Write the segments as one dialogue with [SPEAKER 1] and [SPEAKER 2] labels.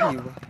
[SPEAKER 1] Hey,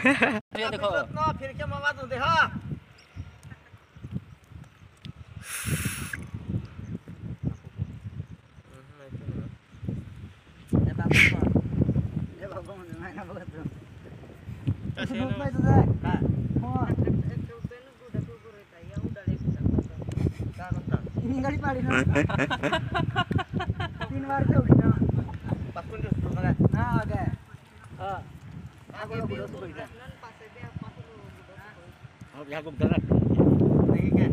[SPEAKER 1] रहा आ रहा
[SPEAKER 2] फिर क्या मावा तू दे हाँ
[SPEAKER 3] गाडी पाडी ना तीन वार ठेवली ना हा Aku
[SPEAKER 2] bilang aku bergerak. Ini kan.